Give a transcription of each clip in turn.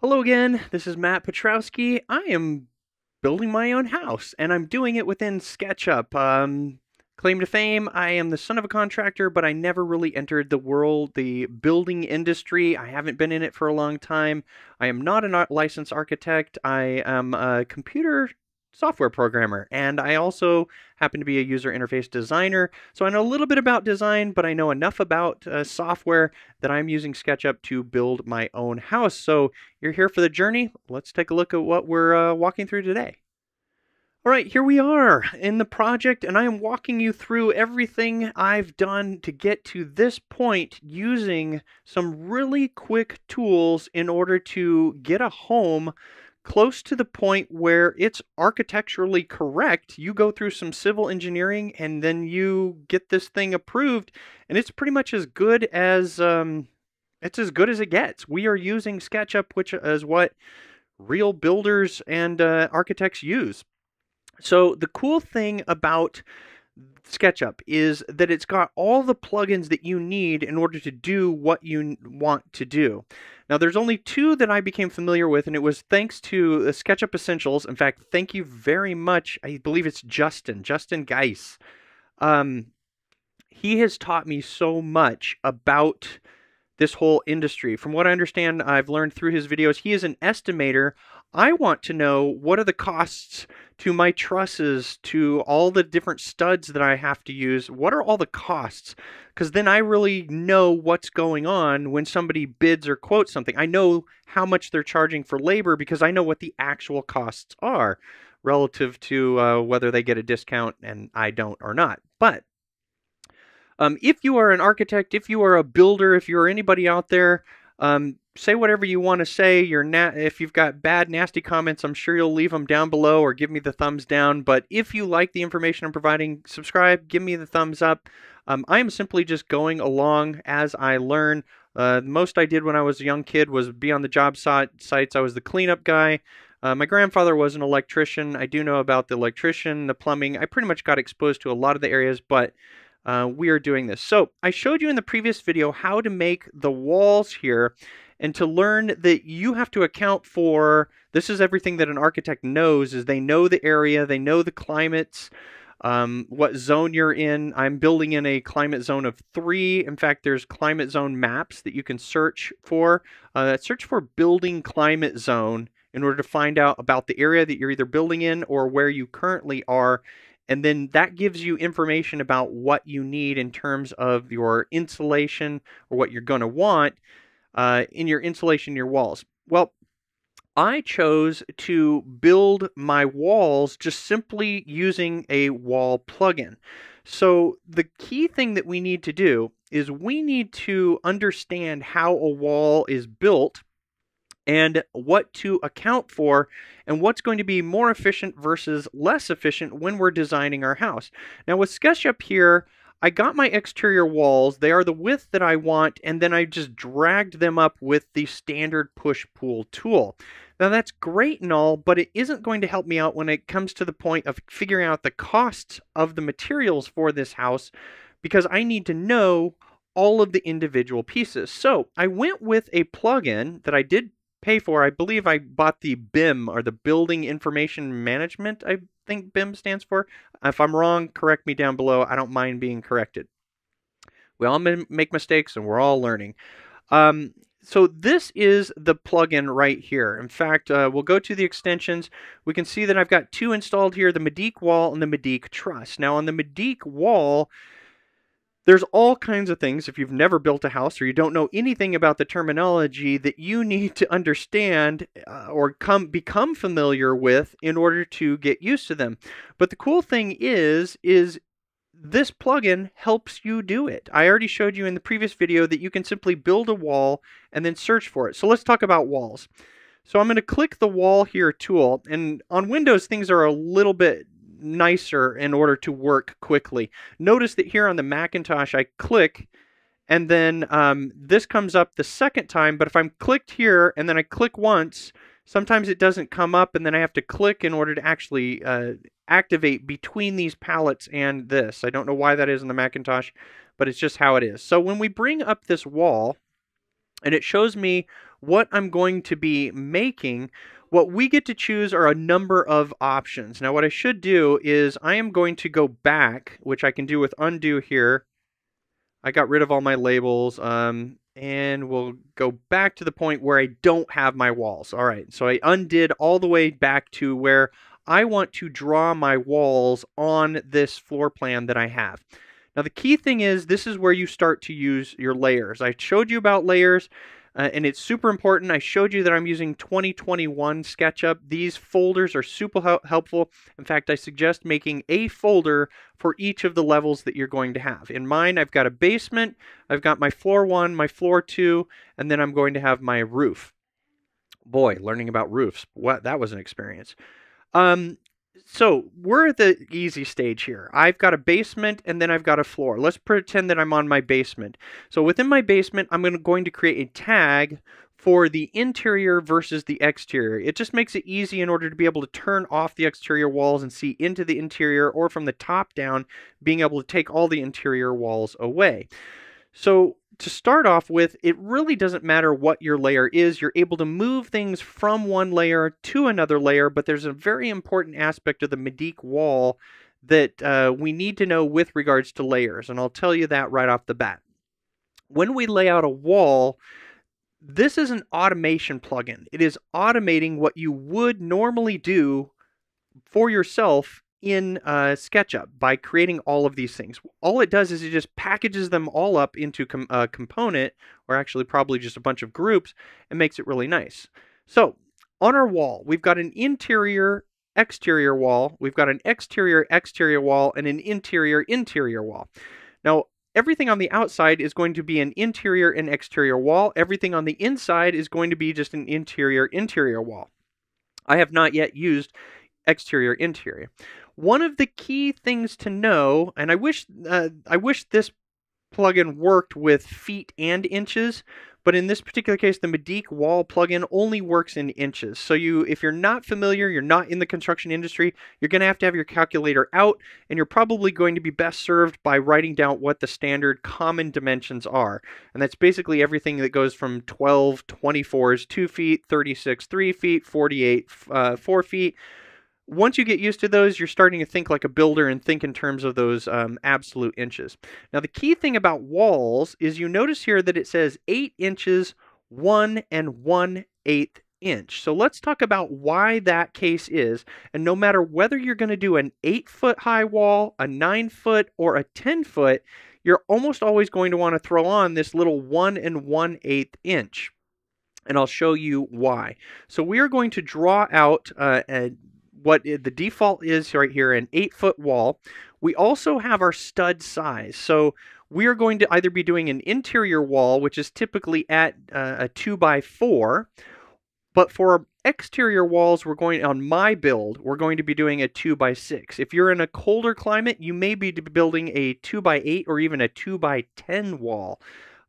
Hello again, this is Matt Petrowski. I am building my own house and I'm doing it within SketchUp. Um, claim to fame, I am the son of a contractor, but I never really entered the world, the building industry. I haven't been in it for a long time. I am not a licensed architect. I am a computer software programmer, and I also happen to be a user interface designer. So I know a little bit about design, but I know enough about uh, software that I'm using SketchUp to build my own house. So you're here for the journey. Let's take a look at what we're uh, walking through today. All right, here we are in the project, and I am walking you through everything I've done to get to this point using some really quick tools in order to get a home close to the point where it's architecturally correct. You go through some civil engineering and then you get this thing approved, and it's pretty much as good as um, it's as good as it gets. We are using SketchUp, which is what real builders and uh, architects use. So the cool thing about SketchUp is that it's got all the plugins that you need in order to do what you want to do. Now, there's only two that I became familiar with, and it was thanks to SketchUp Essentials. In fact, thank you very much. I believe it's Justin, Justin Geis. Um, he has taught me so much about this whole industry. From what I understand, I've learned through his videos, he is an estimator. I want to know what are the costs to my trusses, to all the different studs that I have to use. What are all the costs? Because then I really know what's going on when somebody bids or quotes something. I know how much they're charging for labor because I know what the actual costs are relative to uh, whether they get a discount and I don't or not. But um, if you are an architect, if you are a builder, if you're anybody out there, um, say whatever you want to say. You're na- if you've got bad, nasty comments, I'm sure you'll leave them down below or give me the thumbs down. But if you like the information I'm providing, subscribe, give me the thumbs up. Um, I am simply just going along as I learn. Uh, most I did when I was a young kid was be on the job site, sites. I was the cleanup guy. Uh, my grandfather was an electrician. I do know about the electrician, the plumbing. I pretty much got exposed to a lot of the areas, but uh, we are doing this. So I showed you in the previous video how to make the walls here and to learn that you have to account for, this is everything that an architect knows, is they know the area, they know the climates, um, what zone you're in. I'm building in a climate zone of three. In fact, there's climate zone maps that you can search for. Uh, search for building climate zone in order to find out about the area that you're either building in or where you currently are and then that gives you information about what you need in terms of your insulation or what you're going to want uh, in your insulation, your walls. Well, I chose to build my walls just simply using a wall plugin. So the key thing that we need to do is we need to understand how a wall is built and what to account for and what's going to be more efficient versus less efficient when we're designing our house. Now with SketchUp here, I got my exterior walls. They are the width that I want, and then I just dragged them up with the standard push-pull tool. Now that's great and all, but it isn't going to help me out when it comes to the point of figuring out the costs of the materials for this house because I need to know all of the individual pieces. So I went with a plugin that I did pay for. I believe I bought the BIM or the Building Information Management, I think BIM stands for. If I'm wrong, correct me down below. I don't mind being corrected. We all make mistakes and we're all learning. Um, so this is the plugin right here. In fact, uh, we'll go to the extensions. We can see that I've got two installed here, the Medeek wall and the Medeek truss. Now on the Medeek wall, there's all kinds of things, if you've never built a house or you don't know anything about the terminology, that you need to understand uh, or come become familiar with in order to get used to them. But the cool thing is, is this plugin helps you do it. I already showed you in the previous video that you can simply build a wall and then search for it. So let's talk about walls. So I'm going to click the wall here tool, and on Windows things are a little bit nicer in order to work quickly. Notice that here on the Macintosh, I click and then um, this comes up the second time, but if I'm clicked here and then I click once, sometimes it doesn't come up and then I have to click in order to actually uh, activate between these palettes and this. I don't know why that is in the Macintosh, but it's just how it is. So when we bring up this wall, and it shows me what I'm going to be making, what we get to choose are a number of options. Now, what I should do is I am going to go back, which I can do with undo here. I got rid of all my labels, um, and we'll go back to the point where I don't have my walls. All right, so I undid all the way back to where I want to draw my walls on this floor plan that I have. Now, the key thing is this is where you start to use your layers. I showed you about layers. Uh, and it's super important. I showed you that I'm using 2021 SketchUp. These folders are super helpful. In fact, I suggest making a folder for each of the levels that you're going to have. In mine, I've got a basement, I've got my floor one, my floor two, and then I'm going to have my roof. Boy, learning about roofs, what that was an experience. Um, so we're at the easy stage here. I've got a basement and then I've got a floor. Let's pretend that I'm on my basement. So within my basement, I'm going to create a tag for the interior versus the exterior. It just makes it easy in order to be able to turn off the exterior walls and see into the interior or from the top down, being able to take all the interior walls away. So to start off with, it really doesn't matter what your layer is. You're able to move things from one layer to another layer, but there's a very important aspect of the Medeek wall that uh, we need to know with regards to layers, and I'll tell you that right off the bat. When we lay out a wall, this is an automation plugin. It is automating what you would normally do for yourself in uh, SketchUp by creating all of these things. All it does is it just packages them all up into com a component, or actually probably just a bunch of groups, and makes it really nice. So on our wall, we've got an interior exterior wall, we've got an exterior exterior wall, and an interior interior wall. Now, everything on the outside is going to be an interior and exterior wall. Everything on the inside is going to be just an interior interior wall. I have not yet used exterior interior. One of the key things to know, and I wish uh, I wish this plugin worked with feet and inches, but in this particular case, the Medeek wall plugin only works in inches. So you, if you're not familiar, you're not in the construction industry, you're going to have to have your calculator out, and you're probably going to be best served by writing down what the standard common dimensions are. And that's basically everything that goes from 12, 24 is 2 feet, 36, 3 feet, 48, uh, 4 feet, once you get used to those, you're starting to think like a builder and think in terms of those um, absolute inches. Now, the key thing about walls is you notice here that it says 8 inches, 1 and 1 eighth inch. So let's talk about why that case is. And no matter whether you're going to do an 8 foot high wall, a 9 foot, or a 10 foot, you're almost always going to want to throw on this little 1 and 1 eighth inch and I'll show you why. So we are going to draw out uh, a, what the default is right here, an eight foot wall. We also have our stud size. So we are going to either be doing an interior wall, which is typically at uh, a two by four, but for exterior walls, we're going on my build, we're going to be doing a two by six. If you're in a colder climate, you may be building a two by eight or even a two by 10 wall.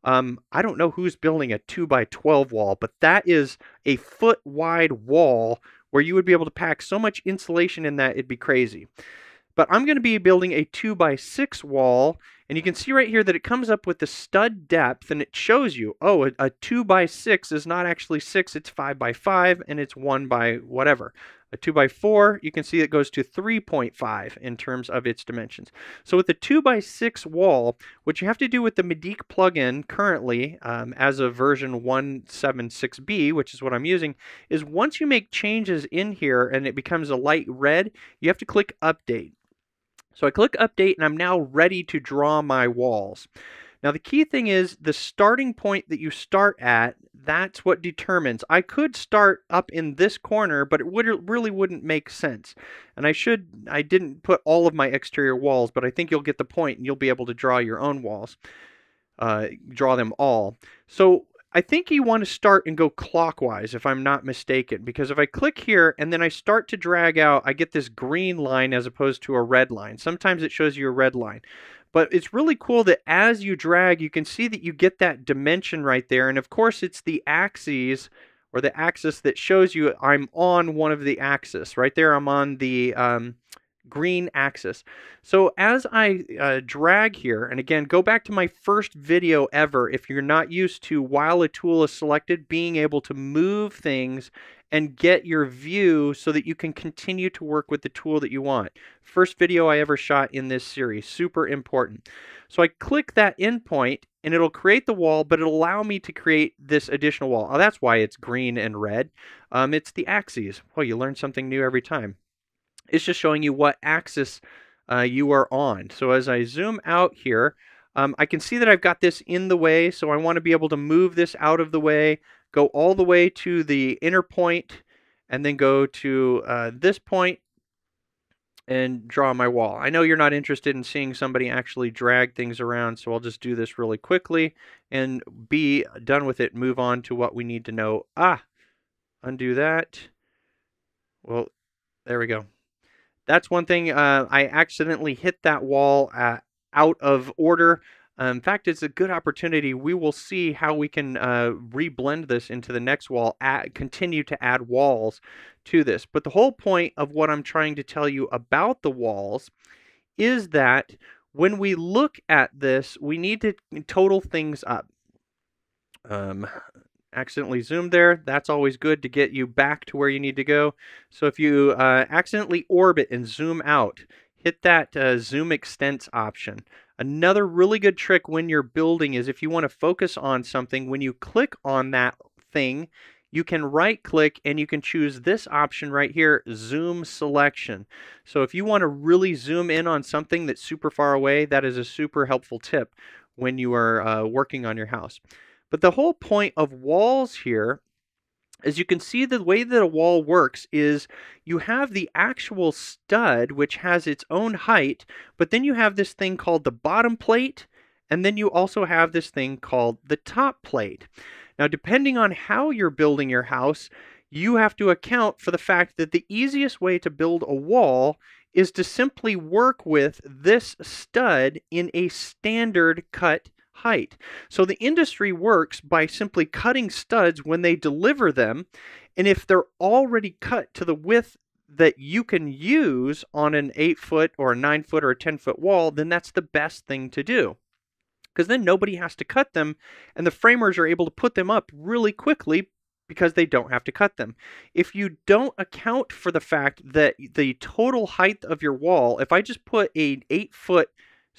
Um, I don't know who's building a 2 by 12 wall, but that is a foot wide wall where you would be able to pack so much insulation in that it'd be crazy. But I'm going to be building a 2 by 6 wall, and you can see right here that it comes up with the stud depth, and it shows you, oh, a, a 2 by 6 is not actually 6, it's 5 by 5, and it's 1 by whatever. A 2 by 4 you can see it goes to 3.5 in terms of its dimensions. So with the 2 by 6 wall, what you have to do with the Medeek plugin currently, um, as of version 176b, which is what I'm using, is once you make changes in here and it becomes a light red, you have to click Update. So I click Update and I'm now ready to draw my walls. Now the key thing is the starting point that you start at, that's what determines. I could start up in this corner, but it would really wouldn't make sense. And I should, I didn't put all of my exterior walls, but I think you'll get the point and you'll be able to draw your own walls. Uh, draw them all. So I think you want to start and go clockwise if I'm not mistaken because if I click here and then I start to drag out I get this green line as opposed to a red line. Sometimes it shows you a red line. But it's really cool that as you drag, you can see that you get that dimension right there. And of course, it's the axes or the axis that shows you I'm on one of the axis. Right there, I'm on the um, green axis. So as I uh, drag here, and again, go back to my first video ever, if you're not used to, while a tool is selected, being able to move things and get your view so that you can continue to work with the tool that you want. First video I ever shot in this series, super important. So I click that endpoint and it'll create the wall, but it'll allow me to create this additional wall. Oh, that's why it's green and red. Um, it's the axes. Well, you learn something new every time. It's just showing you what axis uh, you are on. So as I zoom out here, um, I can see that I've got this in the way, so I want to be able to move this out of the way, go all the way to the inner point, and then go to uh, this point and draw my wall. I know you're not interested in seeing somebody actually drag things around, so I'll just do this really quickly and be done with it, move on to what we need to know. Ah, undo that. Well, there we go. That's one thing. Uh, I accidentally hit that wall uh, out of order. Uh, in fact, it's a good opportunity. We will see how we can uh, reblend this into the next wall, add, continue to add walls to this. But the whole point of what I'm trying to tell you about the walls is that when we look at this, we need to total things up. Um, accidentally zoomed there. That's always good to get you back to where you need to go. So if you uh, accidentally orbit and zoom out, hit that uh, zoom extents option. Another really good trick when you're building is if you want to focus on something, when you click on that thing, you can right click and you can choose this option right here, zoom selection. So if you want to really zoom in on something that's super far away, that is a super helpful tip when you are uh, working on your house. But the whole point of walls here as you can see the way that a wall works is you have the actual stud which has its own height but then you have this thing called the bottom plate and then you also have this thing called the top plate. Now depending on how you're building your house you have to account for the fact that the easiest way to build a wall is to simply work with this stud in a standard cut height. So the industry works by simply cutting studs when they deliver them, and if they're already cut to the width that you can use on an 8 foot or a 9 foot or a 10 foot wall, then that's the best thing to do. Because then nobody has to cut them, and the framers are able to put them up really quickly because they don't have to cut them. If you don't account for the fact that the total height of your wall, if I just put a 8 foot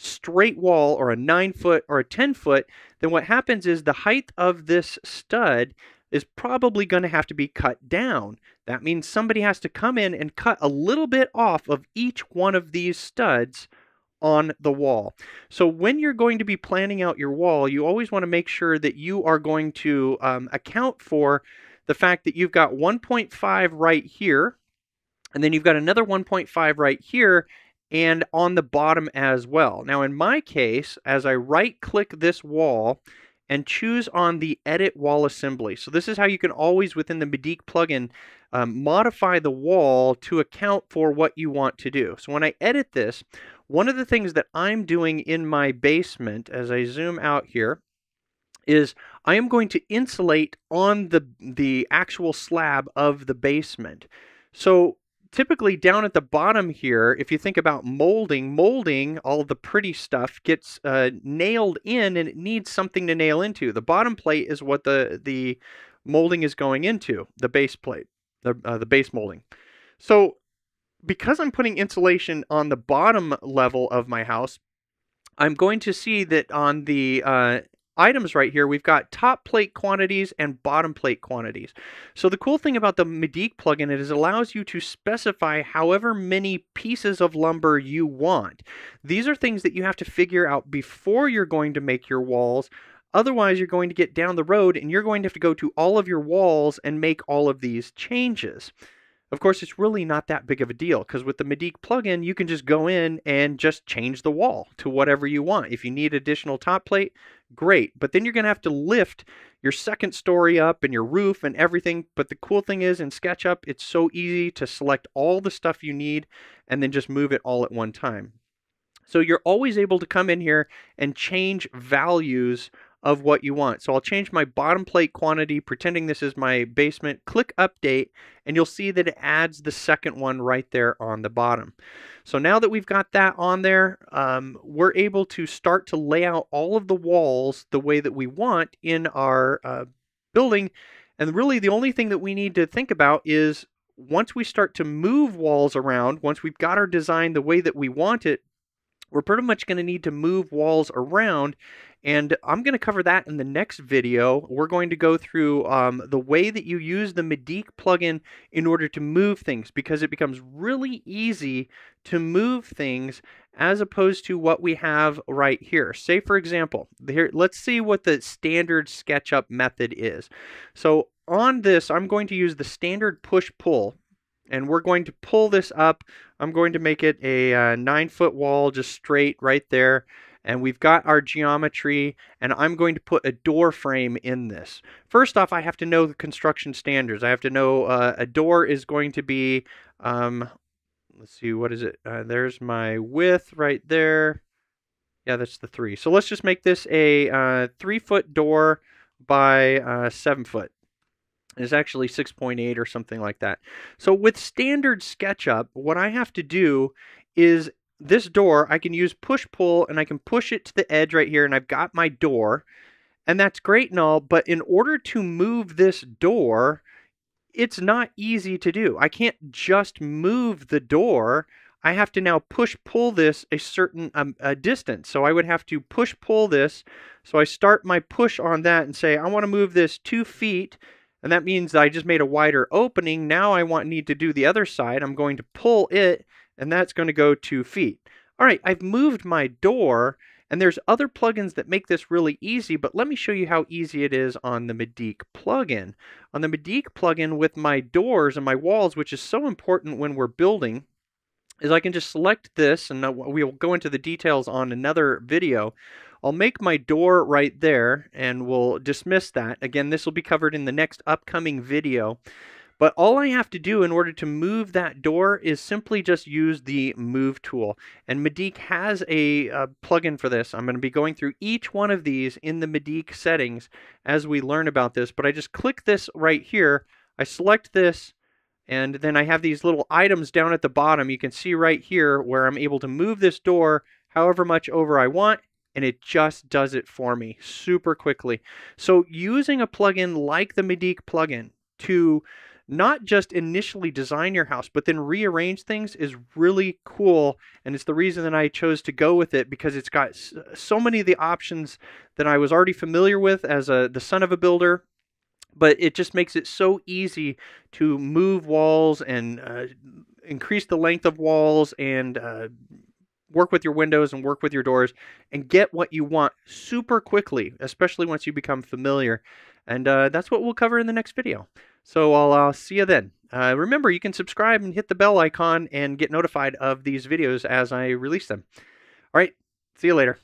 straight wall or a 9 foot or a 10 foot, then what happens is the height of this stud is probably going to have to be cut down. That means somebody has to come in and cut a little bit off of each one of these studs on the wall. So when you're going to be planning out your wall, you always want to make sure that you are going to um, account for the fact that you've got 1.5 right here, and then you've got another 1.5 right here, and on the bottom as well. Now in my case, as I right click this wall and choose on the edit wall assembly. So this is how you can always within the Medeek plugin um, modify the wall to account for what you want to do. So when I edit this, one of the things that I'm doing in my basement as I zoom out here is I am going to insulate on the the actual slab of the basement. So typically down at the bottom here, if you think about molding, molding, all the pretty stuff gets uh, nailed in and it needs something to nail into. The bottom plate is what the, the molding is going into, the base plate, the, uh, the base molding. So because I'm putting insulation on the bottom level of my house, I'm going to see that on the uh, items right here, we've got top plate quantities and bottom plate quantities. So the cool thing about the Medeek plugin is it allows you to specify however many pieces of lumber you want. These are things that you have to figure out before you're going to make your walls. Otherwise, you're going to get down the road and you're going to have to go to all of your walls and make all of these changes. Of course, it's really not that big of a deal because with the Medeek plugin, you can just go in and just change the wall to whatever you want. If you need additional top plate, great. But then you're going to have to lift your second story up and your roof and everything. But the cool thing is in SketchUp, it's so easy to select all the stuff you need and then just move it all at one time. So you're always able to come in here and change values of what you want. So I'll change my bottom plate quantity, pretending this is my basement, click update, and you'll see that it adds the second one right there on the bottom. So now that we've got that on there, um, we're able to start to lay out all of the walls the way that we want in our uh, building. And really the only thing that we need to think about is once we start to move walls around, once we've got our design the way that we want it, we're pretty much going to need to move walls around and I'm going to cover that in the next video. We're going to go through um, the way that you use the Medeek plugin in order to move things because it becomes really easy to move things as opposed to what we have right here. Say for example, here let's see what the standard SketchUp method is. So on this, I'm going to use the standard push-pull and we're going to pull this up. I'm going to make it a uh, nine foot wall just straight right there and we've got our geometry and I'm going to put a door frame in this. First off, I have to know the construction standards. I have to know uh, a door is going to be, um, let's see, what is it? Uh, there's my width right there. Yeah, that's the three. So let's just make this a uh, three foot door by uh, seven foot. It's actually 6.8 or something like that. So with standard SketchUp, what I have to do is this door, I can use push pull and I can push it to the edge right here and I've got my door. And that's great and all, but in order to move this door, it's not easy to do. I can't just move the door. I have to now push pull this a certain um, a distance. So I would have to push pull this. So I start my push on that and say I want to move this two feet and that means I just made a wider opening. Now I want need to do the other side. I'm going to pull it and that's going to go two feet. All right, I've moved my door, and there's other plugins that make this really easy, but let me show you how easy it is on the Medeek plugin. On the Medeek plugin with my doors and my walls, which is so important when we're building, is I can just select this, and we'll go into the details on another video. I'll make my door right there, and we'll dismiss that. Again, this will be covered in the next upcoming video. But all I have to do in order to move that door is simply just use the move tool. And Medeek has a, a plugin for this. I'm going to be going through each one of these in the Medeek settings as we learn about this. But I just click this right here. I select this and then I have these little items down at the bottom. You can see right here where I'm able to move this door however much over I want and it just does it for me super quickly. So using a plugin like the Medeek plugin to not just initially design your house, but then rearrange things is really cool. And it's the reason that I chose to go with it because it's got so many of the options that I was already familiar with as a, the son of a builder. But it just makes it so easy to move walls and uh, increase the length of walls and uh, work with your windows and work with your doors and get what you want super quickly, especially once you become familiar. And uh, that's what we'll cover in the next video. So I'll uh, see you then. Uh, remember, you can subscribe and hit the bell icon and get notified of these videos as I release them. All right, see you later.